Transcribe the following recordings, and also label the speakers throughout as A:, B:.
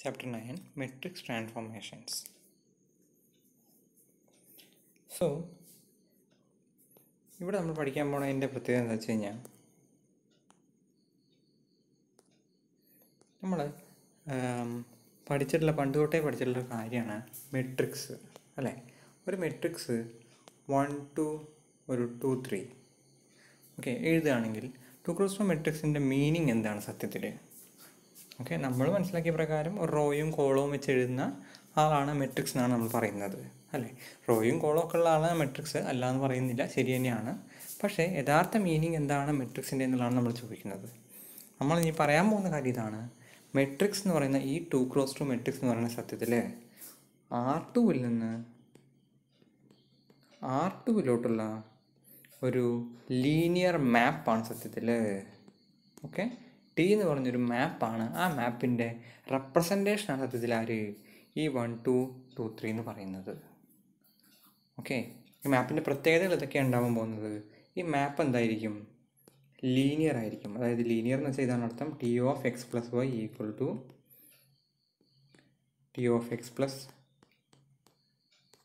A: Chapter 9 Matrix Transformations. So ഇവിടെ നമ്മൾ പഠിക്കാൻ പോണതിന്റെ പ്രത്യേകത എന്താ വെച്ച് കഴിഞ്ഞാൽ നമ്മൾ പഠിച്ചിട്ടുള്ള പണ്ട് തൊട്ടേ പഠിച്ചിട്ടുള്ള കാര്യമാണ് മെട്രിക്സ് അല്ലേ? ഒരു മെട്രിക്സ് വൺ ടു ഒരു ടു ത്രീ ഓക്കെ എഴുതുകയാണെങ്കിൽ ടു ക്രോസ് ടു മെട്രിക്സിന്റെ മീനിങ് എന്താണ് സത്യത്തിൽ ഓക്കെ നമ്മൾ മനസ്സിലാക്കിയ പ്രകാരം റോയും കോളവും വെച്ച് എഴുതുന്ന ആളാണ് മെട്രിക്സ് എന്നാണ് നമ്മൾ പറയുന്നത് അല്ലേ? റോയും കോളവും ഒക്കെ ഉള്ള ആളാണ് മെട്രിക്സ് അല്ല എന്ന് പറയുന്നില്ല ശരി തന്നെയാണ്. പക്ഷേ യഥാർത്ഥ മീനിങ് എന്താണ് മെട്രിക്സിന്റെ എന്നുള്ളതാണ് നമ്മൾ ചോദിക്കുന്നത്. നമ്മൾ ഇനി പറയാൻ പോകുന്ന കാര്യം ഇതാണ്. മെട്രിക്സ് എന്ന് പറയുന്ന ഈ ടു ക്രോസ് ടു മെട്രിക്സ് എന്ന് പറയുന്ന സത്യത്തിൽ ആർ ടുവിൽ നിന്ന് ആർ ടുവിലോട്ടുള്ള ഒരു ലീനിയർ മാപ്പാണ് സത്യത്തിൽ ഓക്കെ ടി എന്ന് പറഞ്ഞൊരു മാപ്പാണ്. ആ മാപ്പിന്റെ റെപ്രസെന്റേഷനാണ് സത്യത്തിൽ ആര് ഈ വൺ ടു ടു ത്രീ എന്ന് പറയുന്നത്. ഓക്കെ ഈ മാപ്പിന്റെ പ്രത്യേകതകൾ ഇതൊക്കെയാണ് ഉണ്ടാവാൻ പോകുന്നത്. ഈ മാപ്പ് എന്തായിരിക്കും? ലീനിയർ ആയിരിക്കും. അതായത് ലീനിയർ എന്ന് വെച്ചാൽ ഇതാണ് അർത്ഥം. T of x plus y equal to T of x plus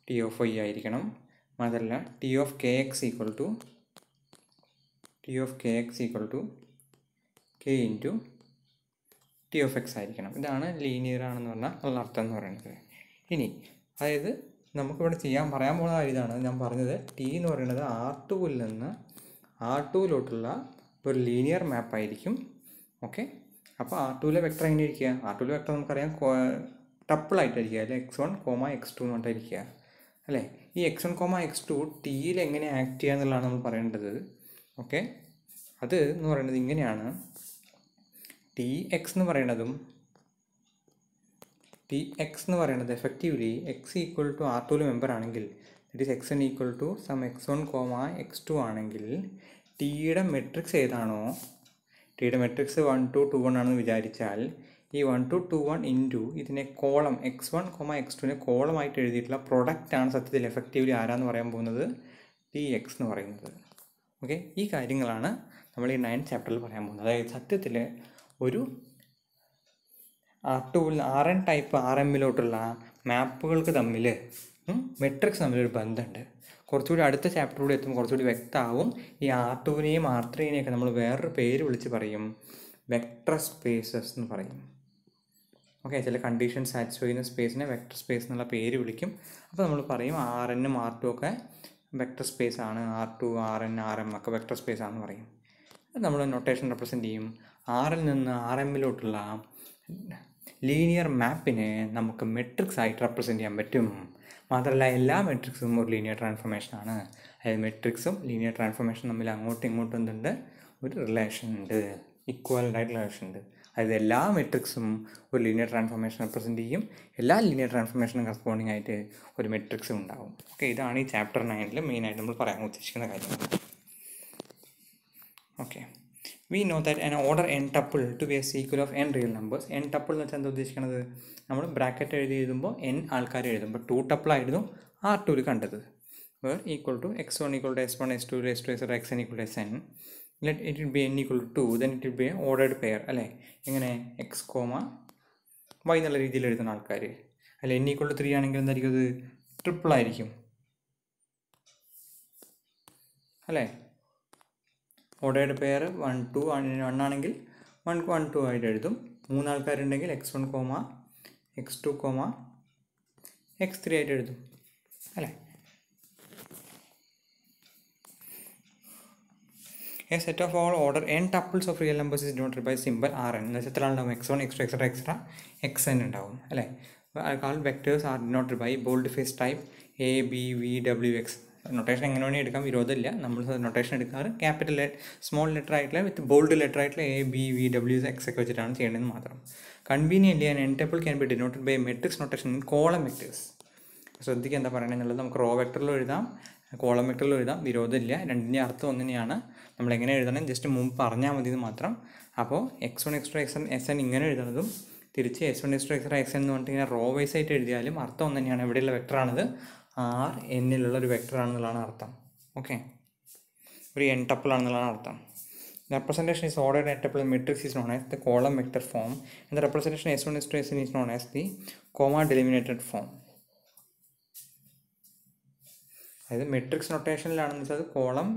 A: T of y ആയിരിക്കണം. മാത്രമല്ല T of k x equal to T of k x equal to k into T of x ആയിരിക്കണം. ഇതാണ് linear ആണെന്ന് പറഞ്ഞാൽ ഉള്ള അർത്ഥം എന്ന് പറയുന്നത്. ഇനി അതായത് നമുക്കിവിടെ ചെയ്യാൻ പറയാൻ പോകുന്ന കാര്യം ഇതാണ്. ഞാൻ പറഞ്ഞത് ടി എന്ന് പറയുന്നത് ആർ ടുവിൽ നിന്ന് ആർ ടുവിലോട്ടുള്ള ഒരു ലീനിയർ മാപ്പ് ആയിരിക്കും. ഓക്കെ അപ്പോൾ ആർ ടുവിലെ വെക്ടർ എങ്ങനെ ഇരിക്കുക? ആർ ടുവിലെ വെക്ടർ നമുക്കറിയാം ടപ്പിളായിട്ടായിരിക്കുക അല്ലെ? X one comma x two എന്ന് അല്ലേ? ഈ x one comma x two ടിയിൽ എങ്ങനെ ആക്ട് ചെയ്യുക എന്നുള്ളതാണ് നമ്മൾ പറയേണ്ടത്. ഓക്കെ അത് എന്ന് പറയുന്നത് ഇങ്ങനെയാണ്. ടി എക്സ് എന്ന് പറയുന്നതും ടി എക്സ് എന്ന് പറയുന്നത് effectively x equal to R two member ആണെങ്കിൽ that is x n equal to some x one comma x two ആണെങ്കിൽ ടിയുടെ മെട്രിക്സ് ഏതാണോ ടിയുടെ matrix one two two one ആണെന്ന് വിചാരിച്ചാൽ ഈ one two two one into ഇതിനെ column x one comma x ടുവിനെ കോളമായിട്ട് എഴുതിയിട്ടുള്ള പ്രൊഡക്റ്റാണ് സത്യത്തിൽ എഫക്റ്റീവ്ലി ആരാന്ന് പറയാൻ പോകുന്നത്? ടി എക്സ് എന്ന് പറയുന്നത്. ഓക്കെ ഈ കാര്യങ്ങളാണ് നമ്മൾ ഈ നയൻ ചാപ്റ്ററിൽ പറയാൻ പോകുന്നത്. അതായത് സത്യത്തിൽ ഒരു ആർ ടുവിൽ ആർ എൻ ടൈപ്പ് ആർ എമ്മിലോട്ടുള്ള മാപ്പുകൾക്ക് തമ്മിൽ മെട്രിക്സ് തമ്മിലൊരു ബന്ധമുണ്ട് കുറച്ചുകൂടി അടുത്ത ചാപ്റ്ററിലൂടെ എത്തുമ്പോൾ കുറച്ചുകൂടി വ്യക്തമാവും ഈ ആർ ടുവിനെയും ആർ ത്രീനെയൊക്കെ നമ്മൾ വേറൊരു പേര് വിളിച്ച് പറയും. വെക്ടർ സ്പേസസ് എന്ന് പറയും. ഓക്കെ ചില കണ്ടീഷൻ സാറ്റിസ്ഫൈ ചെയ്യുന്ന സ്പേസിനെ വെക്ടർ സ്പേസ് എന്നുള്ള പേര് വിളിക്കും. അപ്പോൾ നമ്മൾ പറയും ആർ എന്നും ആർ ടു ഒക്കെ വെക്ടർ സ്പേസ് ആണ്. R two R n R m ഒക്കെ വെക്ടർ സ്പേസ് ആണെന്ന് പറയും. നമ്മൾ നൊട്ടേഷൻ റെപ്രസെന്റ് ചെയ്യും. ആറിൽ നിന്ന് ആർ എമ്മിലോട്ടുള്ള ലീനിയർ മാപ്പിനെ നമുക്ക് മെട്രിക്സ് ആയിട്ട് റെപ്രസെന്റ് ചെയ്യാൻ പറ്റും. മാത്രമല്ല എല്ലാ മെട്രിക്സും ഒരു ലീനിയർ ട്രാൻസ്ഫോർമേഷൻ ആണ്. അതായത് മെട്രിക്സും ലീനിയർ ട്രാൻസ്ഫോർമേഷൻ തമ്മിൽ അങ്ങോട്ടും ഇങ്ങോട്ടും എന്തുണ്ട്? ഒരു റിലേഷൻ ഉണ്ട്. ഇക്വലന്റ് ആയിട്ട് റിലേഷൻ ഉണ്ട്. അതായത് എല്ലാ മെട്രിക്സും ഒരു ലീനിയർ ട്രാൻസ്ഫോർമേഷൻ റെപ്രസെന്റ് ചെയ്യും. എല്ലാ ലീനിയർ ട്രാൻസ്ഫോർമേഷനും കറസ്പോണ്ടിങ് ആയിട്ട് ഒരു മെട്രിക്സും ഉണ്ടാകും ഓക്കെ ഇതാണ് ഈ ചാപ്റ്റർ നയനിൽ മെയിനായിട്ട് നമ്മൾ പറയാൻ ഉദ്ദേശിക്കുന്ന കാര്യങ്ങൾ. Okay we know that an order n tuple to be a sequel of n real numbers n tuple എന്ന് വെച്ചാൽ എന്താ ഉദ്ദേശിക്കുന്നത് നമ്മൾ ബ്രാക്കറ്റ് എഴുതി. എഴുതുമ്പോൾ എൻ ആൾക്കാർ എഴുതുമ്പോൾ ടു ടപ്പിളായിരുന്നു ആർ ടുവിൽ കണ്ടത് where equal to x one equal to s one s two s two s x n equal to s n let it it be n equal to two then it it be ordered pair അല്ലേ? എങ്ങനെ? X comma Y എന്നുള്ള രീതിയിൽ എഴുതുന്ന ആൾക്കാർ അല്ല N equal to three ആണെങ്കിൽ എന്തായിരിക്കും അത്? ട്രിപ്പിൾ ആയിരിക്കും. അല്ലേ? ഓർഡേഡ് പേര് വൺ ടു വൺ ആണെങ്കിൽ വൺ വൺ ടു ആയിട്ട് എഴുതും. മൂന്ന് മൂന്നാൾക്കാരുണ്ടെങ്കിൽ x one comma x two comma x three ആയിട്ട് എഴുതും. അല്ലേ? A set of all order n tuples of real numbers is dotted by simple R n എന്ന് വെച്ചാൽ ഉണ്ടാവും x one x two extra extra x n ഉണ്ടാവും. അല്ലേ? Call vectors are denoted by bold face type a b v W X notation എങ്ങനെ വേണമെങ്കിൽ എടുക്കാം വിരോധമില്ല. നമ്മൾ നൊട്ടേഷൻ എടുക്കാറ്. ക്യാപിറ്റൽ സ്മോൾ ലെറ്റർ ആയിട്ടുള്ള വിത്ത് ബോൾഡ് ലെറ്റർ ആയിട്ടുള്ള A B V W x ഒക്കെ വെച്ചിട്ടാണ് ചെയ്യേണ്ടത് മാത്രം. Convenient and n can be denoted by matrix notation in column vectors ശ്രദ്ധിക്കുക എന്താ പറയുന്നത് നമുക്ക് റോ വെക്ടറിൽ എഴുതാം. കോളം വെക്ടറിൽ എഴുതാം. വിരോധമില്ല. രണ്ടിന്റെ അർത്ഥം ഒന്നിനെയാണ്. നമ്മൾ എങ്ങനെ എഴുതണം? ജസ്റ്റ് മുമ്പ് പറഞ്ഞാൽ മതി എന്ന് മാത്രം. അപ്പോൾ x one extra x n s n ഇങ്ങനെ എഴുതുന്നതും തിരിച്ച് s one extra extra x എന്ന് പറഞ്ഞിട്ട് ഇങ്ങനെ റോ വൈസ് ആയിട്ട് എഴുതിയാലും അർത്ഥം ഒന്ന് തന്നെയാണ് ഇവിടെയുള്ള വെക്ടറാണിത് ആർ എന്നിലുള്ള ഒരു വെക്ടർ ആണെന്നുള്ളതാണ് അർത്ഥം. ഓക്കെ ഒരു എൻ ടപ്പിൾ ആണെന്നുള്ളതാണ് അർത്ഥം. Representation representation is ordered at a matrix is known as the column vector form and the representation S1 S2 Sn is known as the comma delimited form. അതായത് matrix നൊട്ടേഷനിലാണെന്ന് വെച്ചാൽ column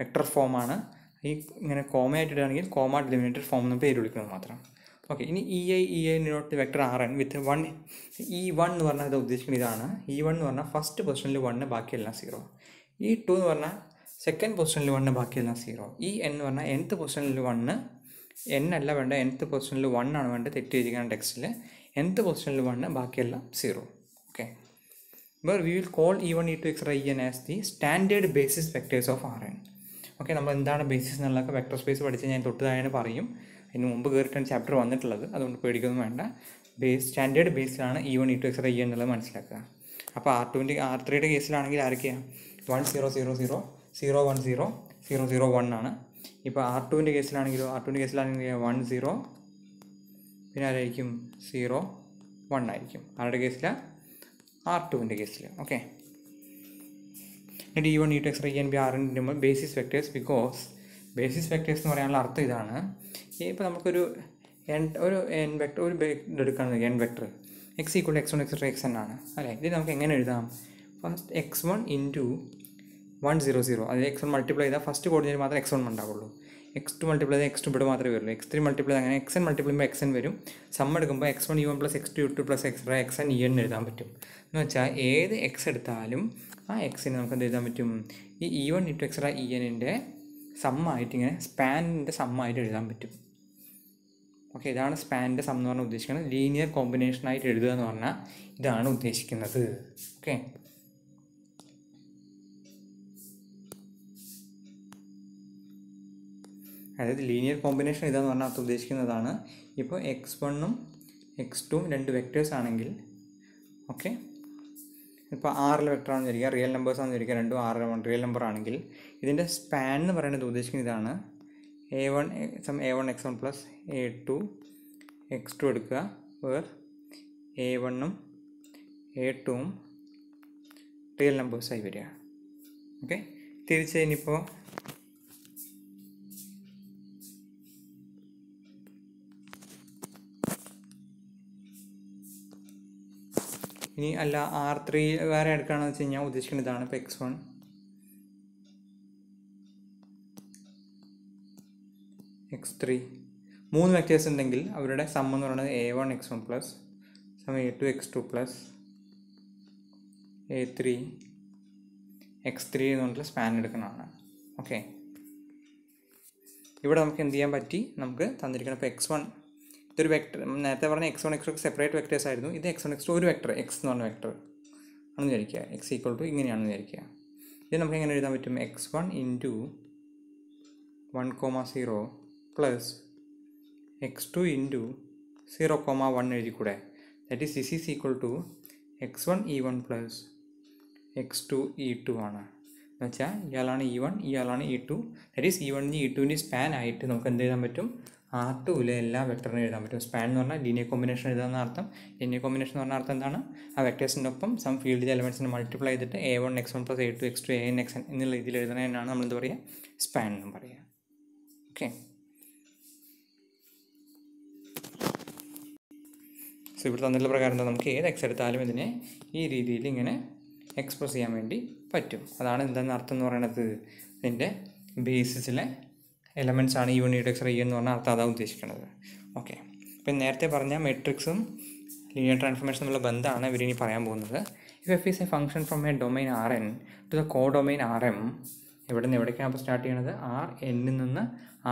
A: vector ഫോമാണ് ഈ ഇങ്ങനെ കോമയായിട്ട് ഇടുകയാണെങ്കിൽ comma delimited form എന്ന് പേര് വിളിക്കുന്നത് മാത്രം. ഓക്കെ ഇനി e i e i not vector R n with one e one എന്ന് പറഞ്ഞാൽ ഇത് ഉദ്ദേശിക്കുന്നത് ഇതാണ്. ഇ വൺ എന്ന് പറഞ്ഞാൽ ഫസ്റ്റ് പൊസിഷനിൽ വണ്ണ് ബാക്കിയെല്ലാം സീറോ ഇ ടു എന്ന് പറഞ്ഞാൽ സെക്കൻഡ് പൊസിഷനിൽ വണ്ണ് ബാക്കിയെല്ലാം സീറോ ഇ എൻ എന്ന് പറഞ്ഞാൽ എൻത്ത് പൊസിഷനിൽ വണ്ണ് എൻ അല്ല വേണ്ട എൻത്ത് പൊസിഷനിൽ വൺ ആണ് വേണ്ടത് തെറ്റ് ചെയ്തിരിക്കുന്ന ടെക്സ്റ്റിൽ എൻത്ത് പൊസിഷനിൽ വണ്ണ് ബാക്കിയെല്ലാം zero okay where we will call e one e two x i n as the standard basis vectors of R n okay നമ്മൾ എന്താണ് ബേസിസ് എന്നുള്ളതൊക്കെ വെക്ടർ സ്പേസ് പഠിച്ച് ഞാൻ തൊട്ട് പറയും. അതിന് മുമ്പ് കയറിയിട്ടാണ് ചാപ്റ്റർ വന്നിട്ടുള്ളത്. അതുകൊണ്ട് പേടിക്കൊന്നും വേണ്ട. ബേസ് സ്റ്റാൻഡേർഡ് ബേസിലാണ് e one e two x i എന്നുള്ളത് മനസ്സിലാക്കുക. അപ്പോൾ ആർ ടുവിന്റെ ആർ ത്രീയുടെ കേസിലാണെങ്കിൽ ആരൊക്കെയാണ് one zero zero zero zero one zero zero zero one ആണ്. ഇപ്പോൾ ആർ ടുവിന്റെ കേസിലാണെങ്കിലോ ആർ ടുവിന്റെ കേസിലാണെങ്കിൽ വൺ സീറോ പിന്നെ ആരായിരിക്കും? സീറോ വൺ ആയിരിക്കും. ആരുടെ കേസിലാണ് ആർ ടുവിന്റെ കേസിൽ okay d one e two x n b n basis vectors because basis vectors എന്ന് പറയാനുള്ള അർത്ഥം ഇതാണ്. ഇപ്പോൾ നമുക്കൊരു എൻ ഒരു എൻ വെക്ടർ ഒരു എടുക്കുകയാണെങ്കിൽ n vector x equal x one x x n ആണ്. അല്ലേ? ഇത് നമുക്ക് എങ്ങനെ എഴുതാം? First x one into one zero zero അതിൽ എക്സ് വൺ മൾട്ടിപ്ലൈ ചെയ്താൽ ഫസ്റ്റ് കോർഡിനേറ്റ് മാത്രമേ എക്സ് വൺ ഉണ്ടാവുള്ളൂ. എക്സ് ടു മൾട്ടിപ്ലൈ ചെയ്താൽ എക്സ് ടു ഇവിടെ മാത്രമേ വരുള്ളൂ. എക്സ് ത്രീ മൾട്ടിപ്ലൈ അങ്ങനെ എക്സ് എൻ മൾട്ടിപ്ലൈ ചെയ്യുമ്പോൾ എക്സ് എൻ വരും. സമ്മ എടുക്കുമ്പോൾ x one u one plus x two u two plus x x n e n എഴുതാൻ പറ്റും. എന്ന് വെച്ചാൽ ഏത് എക്സ് എടുത്താലും ആ എക്സിന് നമുക്ക് എന്ത് എഴുതാൻ പറ്റും? ഈ e one e two x e എന്നിന്റെ സമ്മായിട്ട് ഇങ്ങനെ സ്പാനിന്റെ സമ്മായിട്ട് എഴുതാൻ പറ്റും. ഓക്കെ ഇതാണ് സ്പാനിന്റെ സം എന്ന് പറഞ്ഞാൽ ഉദ്ദേശിക്കുന്നത്. ലീനിയർ കോമ്പിനേഷനായിട്ട് എഴുതുക എന്ന് പറഞ്ഞാൽ ഇതാണ് ഉദ്ദേശിക്കുന്നത്. ഓക്കെ. അതായത് ലീനിയർ കോമ്പിനേഷൻ ഇതാന്ന് പറഞ്ഞാൽ അത് ഉദ്ദേശിക്കുന്നതാണ്. ഇപ്പോൾ എക്സ് വണ്ണും എക്സ് ടുവും രണ്ട് വെക്റ്റേഴ്സ് ആണെങ്കിൽ ഓക്കെ. ഇപ്പോൾ ആറിൽ വെക്ടറാണെന്ന് വിചാരിക്കുക റിയൽ നമ്പേഴ്സ് ആണെന്ന് വിചാരിക്കുക രണ്ടും ആറ് റിയൽ നമ്പർ ആണെങ്കിൽ ഇതിന്റെ സ്പാൻ എന്ന് പറയുന്നത് ഉദ്ദേശിക്കുന്നത് ഇതാണ്. A one sum a one x one plus a two x two എടുക്കുക. വേർ എ വണ്ണും എ ടുവും റിയൽ നമ്പേഴ്സായി വരിക. ഓക്കെ തിരിച്ച് ഇനിയിപ്പോൾ ഇനി അല്ല ആർ ത്രീ വേറെ എടുക്കുകയാണെന്ന് വെച്ച് കഴിഞ്ഞാൽ ഉദ്ദേശിക്കുന്നത് ഇതാണ് ഇപ്പോൾ എക്സ് വൺ എക്സ് ത്രീ മൂന്ന് വെക്ടേഴ്സ് ഉണ്ടെങ്കിൽ അവരുടെ സം എന്ന് പറയുന്നത് a one x one plus sum a two x two plus a three x three എന്ന് പറഞ്ഞിട്ട് സ്പാൻ എടുക്കുന്നതാണ്. ഓക്കെ ഇവിടെ നമുക്ക് എന്ത് ചെയ്യാൻ പറ്റി? നമുക്ക് തന്നിരിക്കണം ഇപ്പോൾ എക്സ് വൺ ഇതൊരു വെക്ടർ നേരത്തെ പറഞ്ഞ എക്സ് വൺ എക്സ് ഒക്കെ സെപ്പറേറ്റ് വെക്ടേഴ്സ് ആയിരുന്നു. ഇത് എക്സ് വൺ എക്സ് ഒരു വെക്ടർ എക്സ് എന്ന് പറഞ്ഞ വെക്ടർ ആണെന്ന് വിചാരിക്കുക. എക്സ് ഈക്വൾ ടു ഇങ്ങനെയാണെന്ന് വിചാരിക്കുക. ഇത് നമുക്ക് എങ്ങനെ എഴുതാൻ പറ്റും? X one into one comma zero plus x two into zero comma one എഴുതിക്കൂടെ? That is this is equal to x one e one plus x two e two ആണ്. എന്ന് വെച്ചാൽ ഇയാളാണ് ഇ വൺ ഇയാളാണ് e two that is e വണ്ണിന് e ടുവിന്റെ span ആയിട്ട് നമുക്ക് എന്ത് എഴുതാൻ പറ്റും? ആർ ടുവിലെ എല്ലാ വെക്ടറിനും എഴുതാൻ പറ്റും. സ്പാൻ എന്ന് പറഞ്ഞാൽ ലീനിയർ കോമ്പിനേഷൻ എഴുതാമെന്ന അർത്ഥം. ലീനിയർ കോമ്പിനേഷൻ എന്ന് പറഞ്ഞ അർത്ഥം എന്താണ്? ആ വെക്ടേഴ്സിന്റെ ഒപ്പം സം ഫീൽഡിലെ എലമെൻസിനെ മൾട്ടിപ്ലൈ ചെയ്തിട്ട് a one x one plus a two x two a n x n എന്നുള്ള രീതിയിൽ എഴുതുന്നതിനാണ് നമ്മൾ എന്ത് പറയുക സ്പാൻ എന്നും പറയുക ഓക്കെ സോ ഇവിടെ തന്നിട്ടുള്ള പ്രകാരം എന്താ? നമുക്ക് ഏത് എക്സ് എടുത്താലും ഇതിനെ ഈ രീതിയിൽ ഇങ്ങനെ എക്സ്പ്രസ് ചെയ്യാൻ വേണ്ടി പറ്റും. അതാണ് എന്താണ് അർത്ഥം എന്ന് പറയുന്നത്. ഇതിന്റെ ബേസിസിലെ എലമെന്റ്സ് ആണ് യൂണിറ്റ് എക്സ് റേ എന്ന് പറഞ്ഞാൽ അർത്ഥം അതാണ് ഉദ്ദേശിക്കുന്നത്. ഓക്കെ ഇപ്പം നേരത്തെ പറഞ്ഞ മെട്രിക്സും ലീനിയർ ട്രാൻസ്ഫോർമേഷൻ എന്നുള്ള ബന്ധമാണ് ഇവരിനി പറയാൻ പോകുന്നത്. If f is a function from a domain R n to the codomain R m ഇവിടെ നിന്ന് എവിടേക്കാണ് അപ്പോൾ സ്റ്റാർട്ട് ചെയ്യണത്? ആർ എന്നിൽ നിന്ന്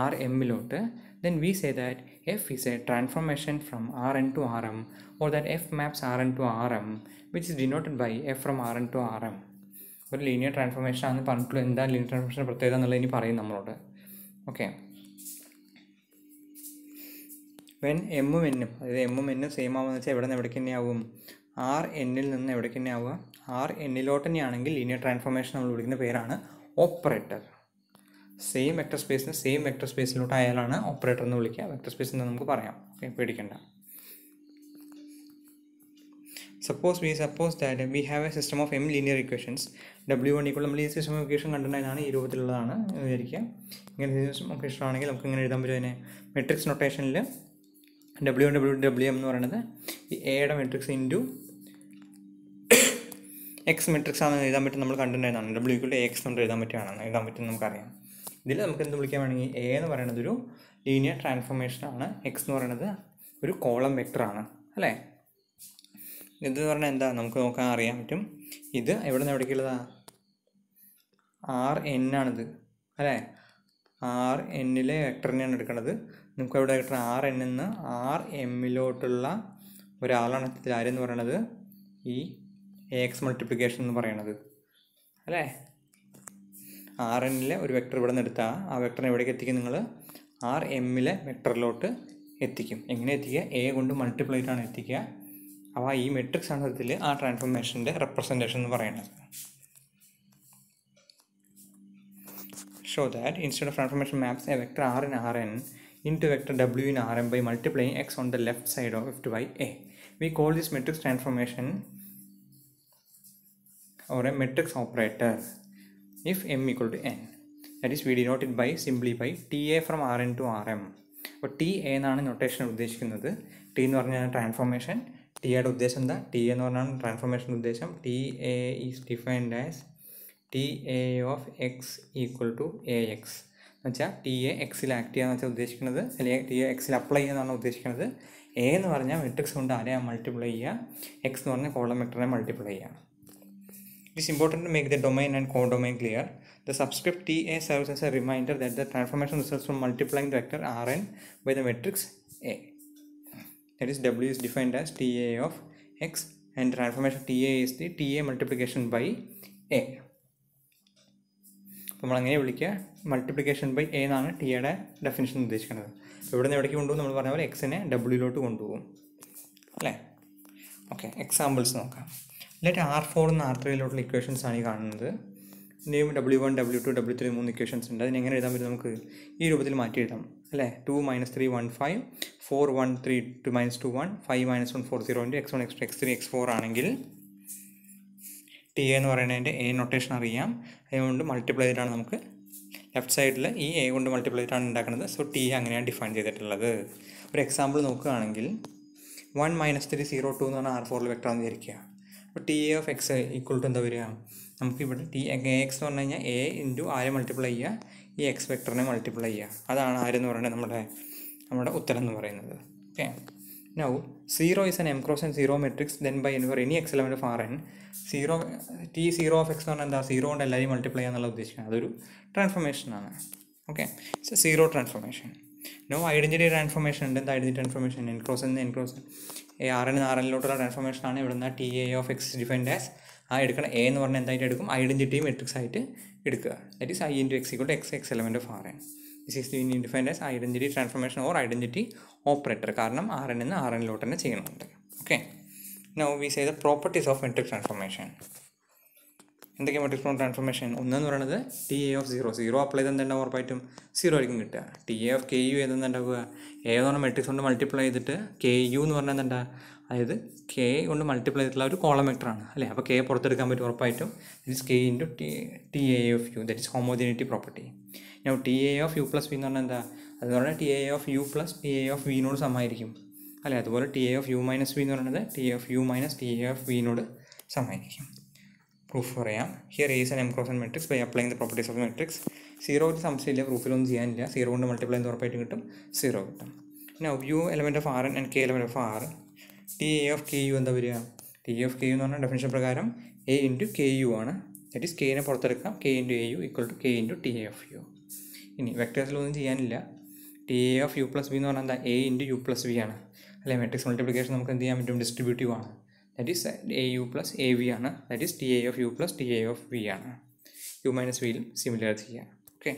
A: ആർ എമ്മിലോട്ട് then we say that f is a transformation from Rn to Rm or that f maps Rn to Rm which is denoted by f from Rn to m ഒരു linear transformation ആണെന്ന് പറഞ്ഞിട്ടുള്ള എന്താ linear transformation പ്രത്യേകത എന്നുള്ളത് ഇനി പറയും നമ്മളോട്. Okay when എമ്മും എന്നും അതായത് എമ്മും എന്നും സെയിം ആവുമെന്ന് വെച്ചാൽ എവിടെ നിന്ന് എവിടേക്ക് തന്നെയാവും ആർ എന്നിൽ നിന്ന് എവിടേക്ക് തന്നെയാവുക ആർ എന്നിലോട്ട് തന്നെയാണെങ്കിൽ ലീനിയർ ട്രാൻസ്ഫോർമേഷൻ നമ്മൾ വിളിക്കുന്ന പേരാണ് ഓപ്പറേറ്റർ സെയിം വെക്ടർ സ്പേസിന് സെയിം വെക്ടർ സ്പേസിലോട്ട് അയാളാണ് ഓപ്പറേറ്റർ എന്ന് വിളിക്കുക. വെക്ടർ സ്പേസ് എന്ന് നമുക്ക് പറയാം. ഓക്കെ പേടിക്കണ്ട. Suppose we suppose that we have a system of m linear equations W one equal നമ്മൾ ഈ സിസ്റ്റം ഓഫ് ഇക്വേഷൻ കണ്ടിട്ടുണ്ടായതാണ് ഈ രൂപത്തിലുള്ളതാണ് വിചാരിക്കുക. ഇങ്ങനെ സിസ്റ്റം ഓഫ് ഇക്വേഷൻ ആണെങ്കിൽ നമുക്ക് ഇങ്ങനെ എഴുതാൻ പറ്റും അതിനെ. മെട്രിക്സ് നൊട്ടേഷനിൽ ഡബ്ല്യു ഡബ്ല്യു ഡബ്ല്യു എം എന്ന് പറയുന്നത് ഈ എയുടെ മെട്രിക്സ് ഇന്റു എക്സ് മെട്രിക്സ് ആണെന്ന് എഴുതാൻ പറ്റും നമ്മൾ കണ്ടിട്ടുണ്ടായിരുന്നതാണ്. ഡബ്ല്യു ഇക്വൾ എക്സ് എന്ന് എഴുതാൻ പറ്റുകയാണെന്ന് എഴുതാൻ പറ്റും നമുക്കറിയാം. ഇതിൽ നമുക്ക് എന്ത് വിളിക്കാൻ വേണമെങ്കിൽ എ എന്ന് പറയുന്നത് ഒരു ലീനിയർ ട്രാൻസ്ഫോർമേഷൻ ആണ്. എക്സ് എന്ന് പറയുന്നത് ഒരു കോളം വെക്ടറാണ് അല്ലേ? ഇത് പറഞ്ഞാൽ എന്താ? നമുക്ക് നോക്കാൻ അറിയാൻ പറ്റും. ഇത് എവിടെ നിന്ന് എവിടേക്കുള്ളതാ? ആർ എൻ ആണിത്. അല്ലേ? ആർ എന്നിലെ വെക്ടറിനെയാണ് എടുക്കുന്നത് നമുക്ക് എവിടെ കിട്ടുന്ന ആർ എൻ നിന്ന് ആർ എമ്മിലോട്ടുള്ള ഒരാളാണ് ആരെന്ന് പറയണത് ഈ എക്സ് മൾട്ടിപ്ലിക്കേഷൻ എന്ന് പറയണത് അല്ലേ? ആർ എന്നിലെ ഒരു വെക്ടർ ഇവിടെ നിന്ന് എടുത്താൽ ആ വെക്ടറിനെ എവിടേക്ക് എത്തിക്കും നിങ്ങൾ ആർ എമ്മിലെ വെക്ടറിലോട്ട് എത്തിക്കും. എങ്ങനെ എത്തിക്കുക? എ കൊണ്ട് മൾട്ടിപ്ലൈറ്റാണ് എത്തിക്കുക. അപ്പോൾ ഈ മെട്രിക്സ് ആണ് ഇതിൽ ആ ട്രാൻസ്ഫോർമേഷന്റെ റെപ്രസെന്റേഷൻ എന്ന് പറയുന്നത്. Show that instead of transformation maps a vector R in R n into vector W in R m by multiply x on the left side of എഫ്റ്റ് by A we call this matrix transformation or a matrix operator if m equal to n. That is we denote it by simply by ta from Rn to Rm. അപ്പോൾ T A എന്നാണ് notation ഉദ്ദേശിക്കുന്നത്. T എന്ന് പറഞ്ഞാൽ transformation T എയുടെ ഉദ്ദേശം എന്താ? T എന്ന് പറഞ്ഞാൽ ട്രാൻസ്ഫോർമേഷൻ ഉദ്ദേശം. T A is defined as T A of x equal to A x എന്ന് വെച്ചാൽ ടി എ എക്സിൽ ആക്ട് ചെയ്യാന്ന് വെച്ചാൽ ഉദ്ദേശിക്കുന്നത്. അല്ലെങ്കിൽ ടി എ എക്സിൽ അപ്ലൈ ചെയ്യുന്നതാണ് ഉദ്ദേശിക്കുന്നത്. എ എന്ന് പറഞ്ഞാൽ മെട്രിക്സ് കൊണ്ട് ആരെയാണ് മൾട്ടിപ്ലൈ ചെയ്യുക? എക്സ് എന്ന് പറഞ്ഞാൽ കോളം വെക്ടറിനെ മൾട്ടിപ്ലൈ ചെയ്യുക. It is important to make the domain and codomain clear. The subscript TA serves as a reminder that the transformation results from multiplying the vector Rn by the matrix A. That is, W is defined as TA of x and transformation TA is the TA multiplication by A. നമ്മൾ അങ്ങനെ വിളിക്കുക multiplication by A എന്നാണ് ടിയുടെ definition ഉദ്ദേശിക്കുന്നത് ഇവിടെ നിന്ന് എവിടേക്ക് കൊണ്ടുപോകും നമ്മൾ പറഞ്ഞ പോലെ എക്സിനെ ഡബ്ല്യൂയിലോട്ട് കൊണ്ടുപോകും അല്ലേ ഓക്കെ എക്സാമ്പിൾസ് നോക്കാം ലെറ്റ് ആർ ഫോർ എന്ന് ആർ ത്രീയിലോട്ടുള്ള ഇക്വേഷൻസ് ആണ് ഈ കാണുന്നത്. Name W one W two W three മൂന്ന് ഇക്വേഷൻസ് ഉണ്ട്. അതിന് എങ്ങനെ എഴുതാൻ പറ്റും നമുക്ക് ഈ രൂപത്തിൽ മാറ്റി എഴുതാം. അല്ലേ? Two minus three one five four one three two minus two one five minus one four zero into x one x x three x four ആണെങ്കിൽ ടി എ എന്ന് പറയുന്നതിന്റെ എ നൊട്ടേഷൻ അറിയാം. അതുകൊണ്ട് മൾട്ടിപ്ലൈ ചെയ്തിട്ടാണ് നമുക്ക് ലെഫ്റ്റ് സൈഡിൽ ഈ A കൊണ്ട് മൾട്ടിപ്ലൈ ചെയ്തിട്ടാണ് ഉണ്ടാക്കുന്നത്. സോ ടി അങ്ങനെയാണ് ഡിഫൈൻ ചെയ്തിട്ടുള്ളത്. ഒരു എക്സാമ്പിൾ നോക്കുകയാണെങ്കിൽ one minus three zero two എന്ന് പറഞ്ഞാൽ ആർ ഫോറിൽ വെക്ടറാന്ന് വിചാരിക്കുക അപ്പോൾ T A of x equal to എന്താ വരിക? നമുക്കിവിടെ ടി എ എക്സ് എന്ന് പറഞ്ഞു കഴിഞ്ഞാൽ എ ഇന്റു ആരെ മൾട്ടിപ്ലൈ ചെയ്യുക. ഈ എക്സ് വെക്ടറിനെ മൾട്ടിപ്ലൈ ചെയ്യുക. അതാണ് ആരെന്ന് പറയുന്നത്? നമ്മുടെ നമ്മുടെ ഉത്തരം എന്ന് പറയുന്നത്. Okay now zero is n m cross and zero matrix then by n for any x element far n zero T zero of x എന്ന് പറഞ്ഞാൽ എന്താ? സീറോ കൊണ്ട് എല്ലാവരും മൾട്ടിപ്ലൈ ചെയ്യാന്നുള്ള ഉദ്ദേശിക്കുന്നത്. അതൊരു ട്രാൻസ്ഫോർമേഷനാണ് okay zero transformation no identity transformation ഉണ്ട്. എന്താ ഐഡന്റി ട്രാൻസ്ഫോർമേഷൻ എൻ ക്രോസ് എന്ന് n cross a R n R എന്നിലോട്ടുള്ള transformation ആണ് ഇവിടുന്ന് T A of x defined as ആ എടുക്കണ എ എന്ന് പറഞ്ഞാൽ എന്തായിട്ട് എടുക്കും? ഐഡന്റിറ്റി മെട്രിക്സ് ആയിട്ട് എടുക്കുക. That is I into x equal x x element of R n this is the defined as identity transformation or identity operator കാരണം R N എന്ന് ആർ എന്നിലോട്ട് തന്നെ ചെയ്യണമുണ്ട്. Okay no we say the properties of metric transformation എന്തൊക്കെയാണ് metric transformation ഒന്നെന്ന് പറയുന്നത് T A of zero zero apply ചെയ്ത് എന്തുണ്ടാവും ഉറപ്പായിട്ടും? സീറോ ആയിരിക്കും കിട്ടുക. T A of k u ഏതെന്നുണ്ടാവുക A എന്ന് പറഞ്ഞാൽ മെട്രിക്സ് കൊണ്ട് മൾട്ടിപ്ലൈ ചെയ്തിട്ട് കെ യു എന്ന് പറഞ്ഞാൽ എന്താ? അതായത് കെ കൊണ്ട് മൾട്ടിപ്ലൈ ചെയ്തിട്ടുള്ള ഒരു കോളം വെക്ടറാണ് അല്ലേ? അപ്പോൾ കെ പുറത്തെടുക്കാൻ പറ്റും ഉറപ്പായിട്ടും. That is K into T T A of U that is homogeneity property ഞാൻ T A of U plus P എന്ന് പറഞ്ഞാൽ എന്താ? അത് പറഞ്ഞാൽ T A of U plus T A of വിനോട് സമമായിരിക്കും അല്ലേ? അതുപോലെ T A of U minus V എന്ന് പറയുന്നത് T A of U minus T A of വിനോട് സമമായിരിക്കും പ്രൂഫ് പറയാം. Here is N M cross and matrix by applying the properties of matrix zero സംശയമില്ല പ്രൂഫിലൊന്നും ചെയ്യാനില്ല. സീറോ കൊണ്ട് മൾട്ടിപ്ലൈ എന്ന് ഉറപ്പായിട്ടും കിട്ടും. സീറോ കിട്ടും. പിന്നെ u element of R n and k element of R T A of k u എന്താ വരിക? T A of k u എന്ന് പറഞ്ഞാൽ ഡെഫിനേഷൻ പ്രകാരം എ ഇന്റു കെ യു ആണ്. ദറ്റ് ഈസ് കെനെ പുറത്തെടുക്കാം. K into A u equal to k into T A of u ഇനി വെക്ടേഴ്സിലൊന്നും ചെയ്യാനില്ല. T A of u plus b എന്ന് പറഞ്ഞാൽ എന്താ? A into u plus b ആണ്. അല്ലെ? മെട്രിക്സ് മൾട്ടിപ്ലിക്കേഷൻ നമുക്ക് എന്ത് ചെയ്യാൻ പറ്റും? ഡിസ്ട്രിബ്യൂട്ടീവ് ആണ്. that is A U plus A V ആണ് that is T A of U plus T A of V ആണ് യു മൈനസ് വിയിലും സിമിലർ ചെയ്യാം ഓക്കെ